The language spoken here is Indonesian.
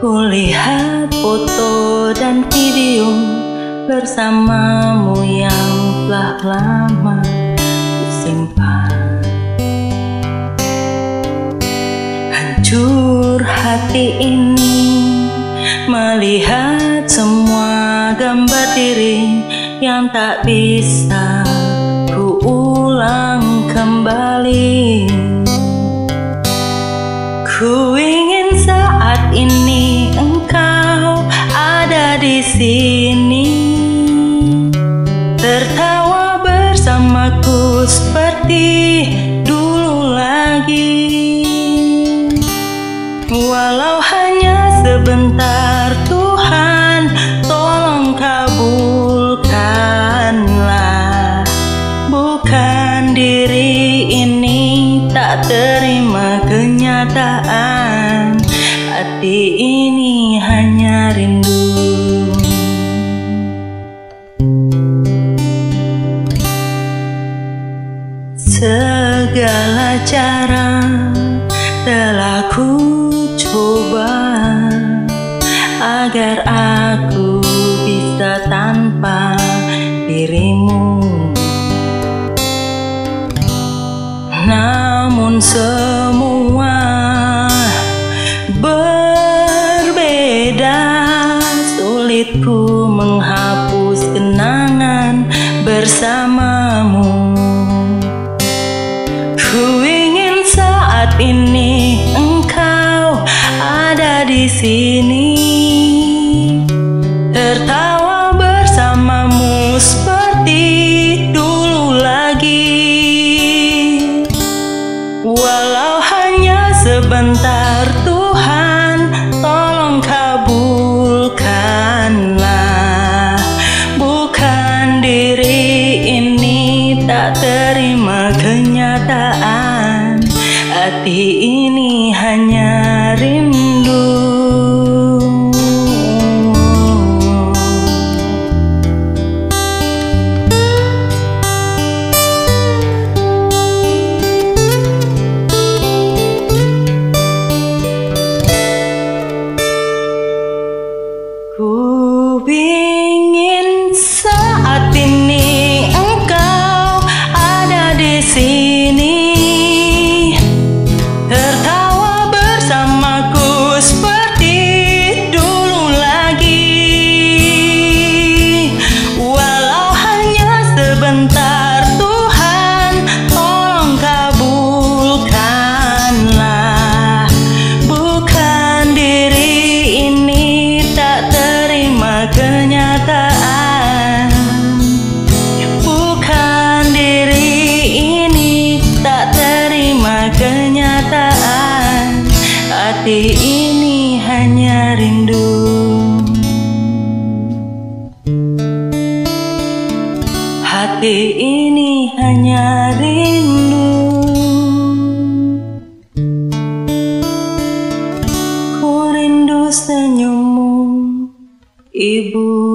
Kulihat foto dan video bersamamu yang telah lama kusimpan Hancur hati ini melihat semua gambar diri yang tak bisa ku ulang kembali. Sini. Tertawa bersamaku seperti dulu lagi. Walau hanya sebentar Tuhan tolong kabulkanlah. Bukan diri ini tak terima kenyataan. Hati ini hanya rindu Segala cara telah ku coba Agar aku bisa tanpa dirimu. Namun semua berbeda Sulitku menghapus sini. Tertawa bersamamu seperti dulu lagi. Walau hanya sebentar Tuhan tolong kabulkanlah. Bukan diri ini tak terima kenyataan. Hati ini hanya rindu Hati ini hanya rindu. Hati ini hanya rindu. Ku rindu senyummu Ibu